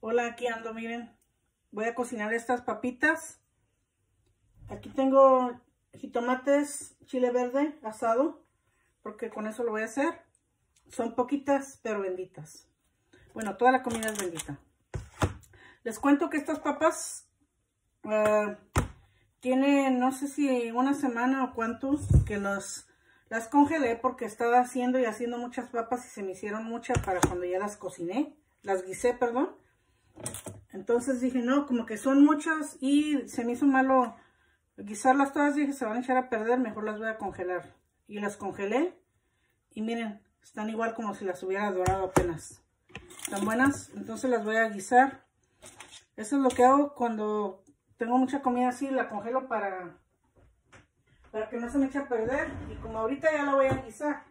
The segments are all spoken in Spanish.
Hola, aquí ando, miren. Voy a cocinar estas papitas. Aquí tengo jitomates, chile verde asado, porque con eso lo voy a hacer. Son poquitas, pero benditas. Bueno, toda la comida es bendita. Les cuento que estas papas uh, tienen, no sé si una semana o cuántos, que las congelé porque estaba haciendo y haciendo muchas papas y se me hicieron muchas para cuando ya las cociné. Las guisé, perdón. Entonces dije, no, como que son muchas y se me hizo malo guisarlas todas. Dije, se van a echar a perder, mejor las voy a congelar. Y las congelé y miren, están igual como si las hubiera dorado apenas. Están buenas, entonces las voy a guisar. Eso es lo que hago cuando tengo mucha comida así, la congelo para, para que no se me eche a perder. Y como ahorita ya la voy a guisar.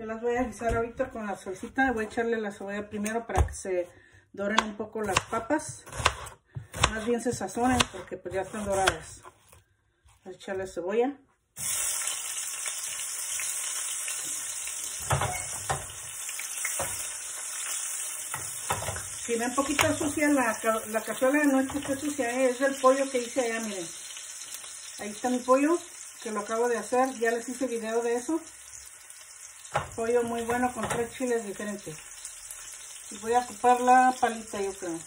Yo las voy a guisar ahorita con la salsita. Voy a echarle la cebolla primero para que se doren un poco las papas. Más bien se sazonen porque pues ya están doradas. Voy a echarle cebolla. Si ven poquito sucia la, la cazuela, no es que esté sucia, es del pollo que hice allá, miren. Ahí está mi pollo, que lo acabo de hacer. Ya les hice video de eso. Pollo muy bueno con tres chiles diferentes. Y voy a ocupar la palita, yo creo.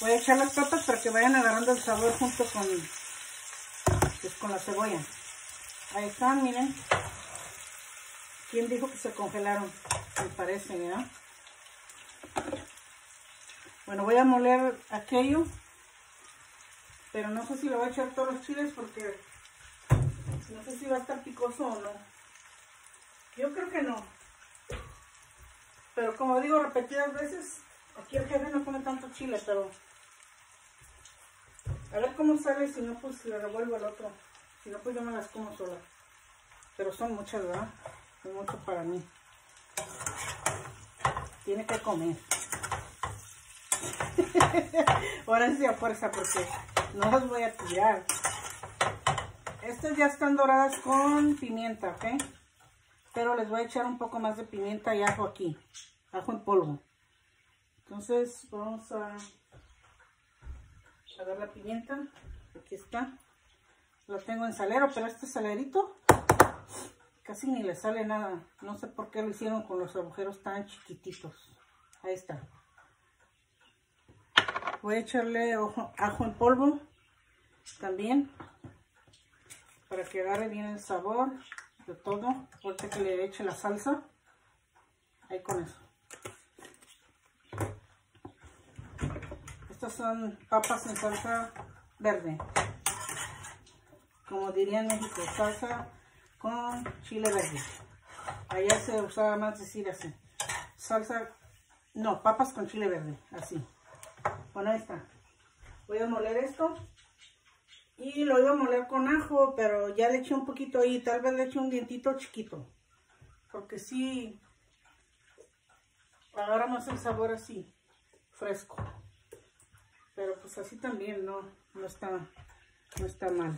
Voy a echar las papas para que vayan agarrando el sabor junto con, pues, con la cebolla. Ahí están, miren. ¿Quién dijo que se congelaron? Me parece, ¿verdad? Bueno, voy a moler aquello. Pero no sé si le voy a echar todos los chiles porque no sé si va a estar picoso o no. Yo creo que no. Pero como digo repetidas veces, aquí el jefe no pone tanto chile, pero... A ver cómo sale, si no pues le revuelvo al otro. Si no pues yo me las como sola. Pero son muchas, ¿verdad? Son mucho para mí. Tiene que comer. Ahora sí a fuerza porque no las voy a tirar. Estas ya están doradas con pimienta, ¿ok? Pero les voy a echar un poco más de pimienta y ajo aquí. Ajo en polvo. Entonces vamos a, a dar la pimienta. Aquí está. Lo tengo en salero, pero este salerito casi ni le sale nada. No sé por qué lo hicieron con los agujeros tan chiquititos. Ahí está. Voy a echarle ajo en polvo también para que agarre bien el sabor de todo. Ahorita que le eche la salsa. Ahí con eso. Estas son papas en salsa verde. Como diría en México, salsa con chile verde. Allá se usaba más decir así. Salsa, no, papas con chile verde, así. Ahí está. Voy a moler esto. Y lo iba a moler con ajo, pero ya le eché un poquito ahí. Tal vez le eché un dientito chiquito. Porque sí, agarra más el sabor así, fresco. Pero pues así también no, no, está, no está mal.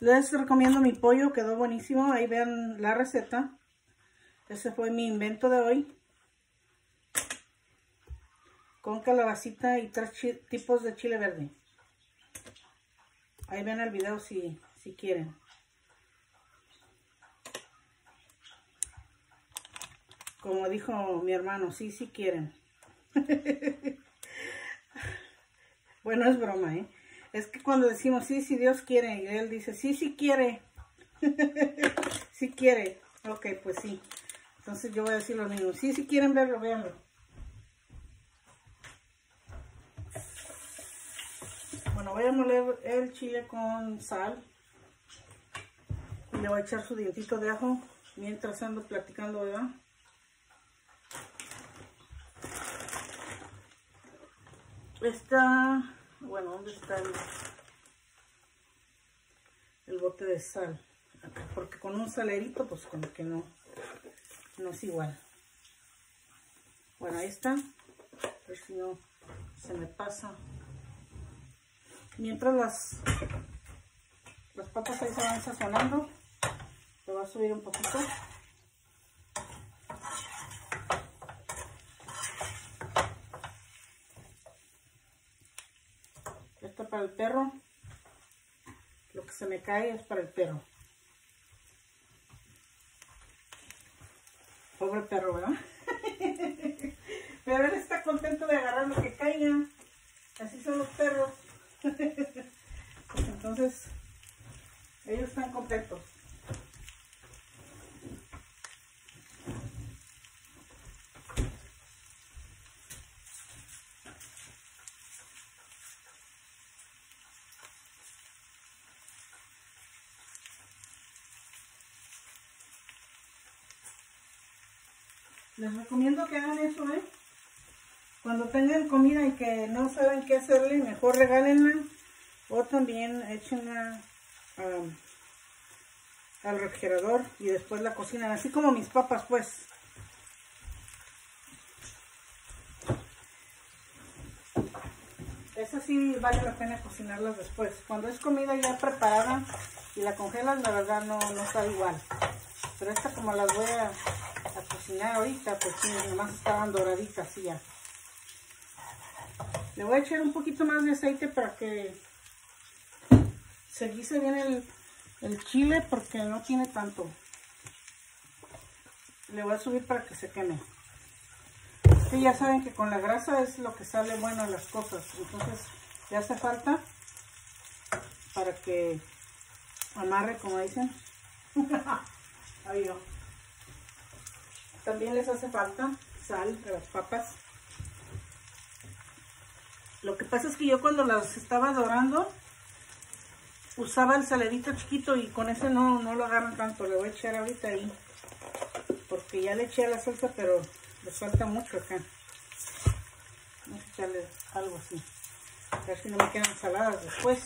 Les recomiendo mi pollo, quedó buenísimo. Ahí vean la receta. Ese fue mi invento de hoy. Con calabacita y tres tipos de chile verde. Ahí ven el video si, si quieren. Como dijo mi hermano, sí, sí quieren. bueno, es broma, ¿eh? Es que cuando decimos sí, sí Dios quiere, y él dice sí, sí quiere. sí quiere. Ok, pues sí. Entonces yo voy a decir lo mismo. Sí, si quieren verlo, véanlo. Bueno, voy a moler el chile con sal. Y le voy a echar su dientito de ajo mientras ando platicando, ¿verdad? Está, bueno, ¿dónde está el, el bote de sal? Porque con un salerito, pues como que no, no es igual. Bueno, ahí está. ver si no se me pasa. Mientras las, las papas ahí se van sazonando, le voy a subir un poquito. Esto para el perro. Lo que se me cae es para el perro. Pobre perro, ¿verdad? Pero él está contento de agarrar lo que caiga. Así son los perros. Pues entonces, ellos están contentos. Les recomiendo que hagan eso, ¿eh? Cuando tengan comida y que no saben qué hacerle, mejor regálenla o también échenla al refrigerador y después la cocinan, así como mis papas, pues. Eso sí vale la pena cocinarlas después. Cuando es comida ya preparada y la congelas, la verdad no, no está igual. Pero esta como las voy a cocinar ahorita, pues sí, nomás estaban doraditas y ya. Le voy a echar un poquito más de aceite para que se guise bien el, chile porque no tiene tanto. Le voy a subir para que se queme. Sí, ya saben que con la grasa es lo que sale bueno las cosas. Entonces, ya hace falta para que amarre, como dicen. También les hace falta sal de las papas. Lo que pasa es que yo cuando las estaba dorando, usaba el saladito chiquito y con ese no, no lo agarran tanto. Le voy a echar ahorita ahí. Porque ya le eché a la salsa, pero le falta mucho acá. Vamos a echarle algo así. A ver si no me quedan saladas después.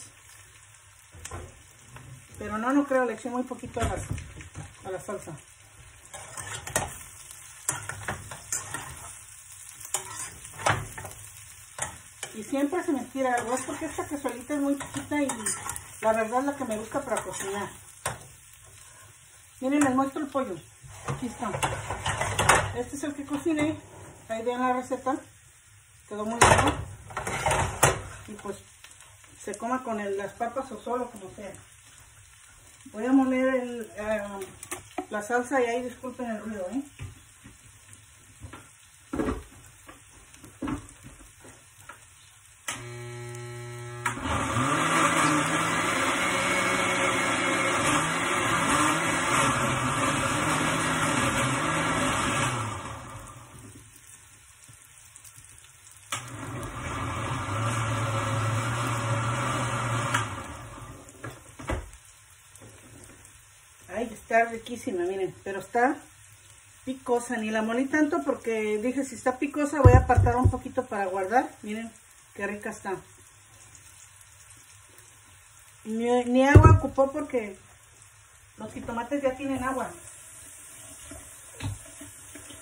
Pero no, no creo, le eché muy poquito a, a la salsa. y siempre se me tira algo. Es porque esta cazuelita es muy chiquita y la verdad es la que me gusta para cocinar. Miren, les muestro el pollo. Aquí está. Este es el que cociné. Ahí vean la receta. Quedó muy bueno. Y pues se coma con las papas o solo, como sea. Voy a moler el, eh, la salsa y ahí disculpen el ruido, ¿eh? Está riquísima, miren, pero está picosa, ni la molí tanto porque dije si está picosa voy a apartar un poquito para guardar, miren qué rica está. Ni, agua ocupó porque los jitomates ya tienen agua.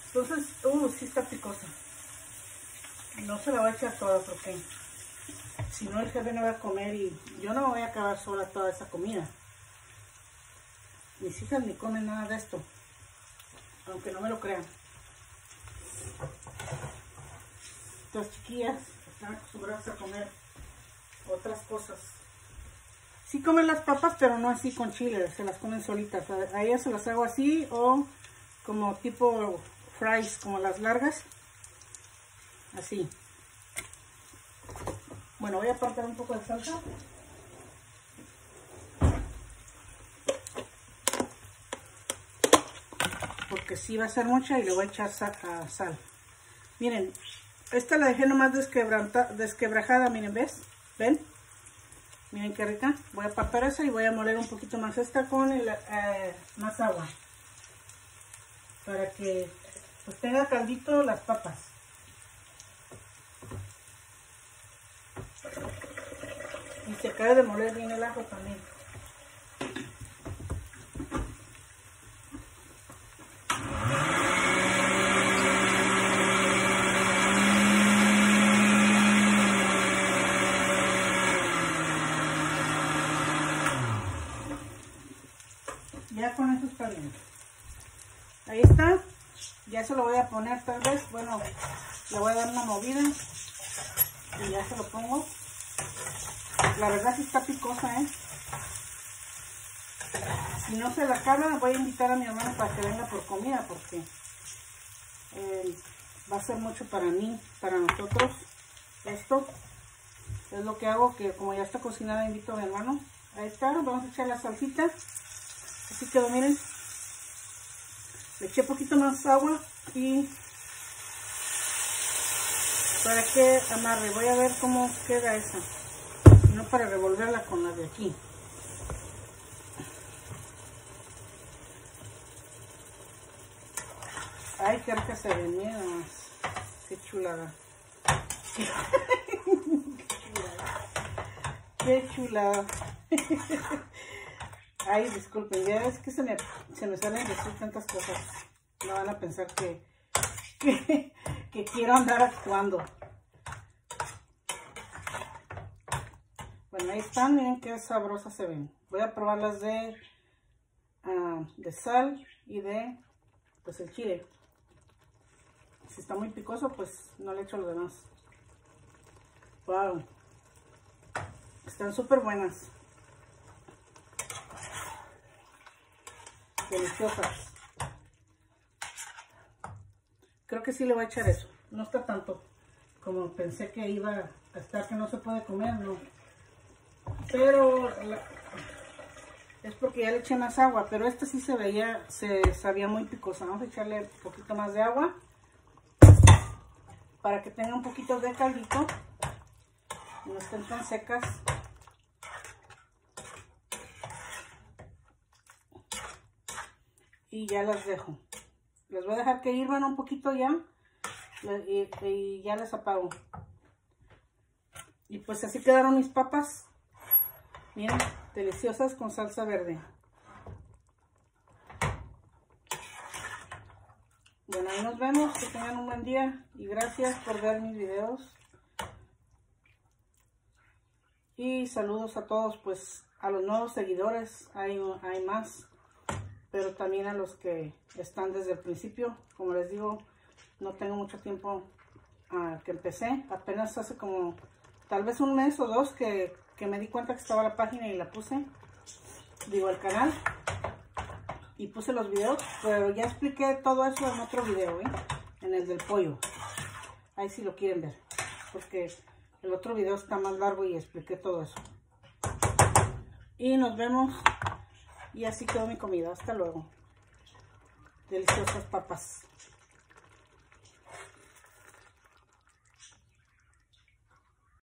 Entonces, uh, sí está picosa. No se la voy a echar toda porque si no el jefe no va a comer y yo no me voy a acabar sola toda esa comida. Mis hijas ni comen nada de esto. Aunque no me lo crean. Estas chiquillas están acostumbradas a comer otras cosas. Sí comen las papas, pero no así con chile. Se las comen solitas. A ellas se las hago así o como tipo fries, como las largas. Así. Bueno, voy a apartar un poco de salsa. Porque sí va a ser mucha y le voy a echar sal. Miren, esta la dejé nomás desquebrajada, miren, ¿ves? ¿Ven? Miren qué rica. Voy a apartar esa y voy a moler un poquito más esta con el, eh, más agua. Para que pues, tenga caldito las papas. Y se cae de moler bien el ajo también. Ahí está. Ya se lo voy a poner tal vez. Bueno, le voy a dar una movida. Y ya se lo pongo. La verdad sí está picosa, ¿eh? Si no se la acaba, voy a invitar a mi hermano para que venga por comida porque eh, va a ser mucho para mí, para nosotros. Esto es lo que hago, que como ya está cocinada, invito a mi hermano. Ahí está, vamos a echar la salsita. Así que miren, le eché poquito más agua y para que amarre. Voy a ver cómo queda esa. No para revolverla con la de aquí. Ay, qué rica se venía Qué chulada. Qué chulada. Ay, disculpen, ya es que se me, se me salen decir tantas cosas. No van a pensar que, que, quiero andar actuando. Bueno, ahí están, miren qué sabrosas se ven. Voy a probarlas de, uh, de sal y de pues el chile. Si está muy picoso, pues no le echo lo demás. Wow. Están súper buenas. Deliciosas. Creo que sí le voy a echar eso. No está tanto como pensé que iba a estar que no se puede comer, no. Pero es porque ya le eché más agua, pero esta sí se veía, se sabía muy picosa. Vamos a echarle un poquito más de agua para que tenga un poquito de caldito no estén tan secas y ya las dejo les voy a dejar que hirvan un poquito ya y, ya les apago y pues así quedaron mis papas bien deliciosas con salsa verde Bueno, ahí nos vemos. Que tengan un buen día. Y gracias por ver mis videos. Y saludos a todos, pues a los nuevos seguidores. Hay, hay más. Pero también a los que están desde el principio. Como les digo, no tengo mucho tiempo uh, que empecé. Apenas hace como tal vez un mes o dos que, que me di cuenta que estaba la página y la puse. Digo, el canal y puse los videos, pero ya expliqué todo eso en otro video, ¿eh? en el del pollo. Ahí si lo quieren ver, porque el otro video está más largo y expliqué todo eso. Y nos vemos. Y así quedó mi comida. Hasta luego. Deliciosas papas.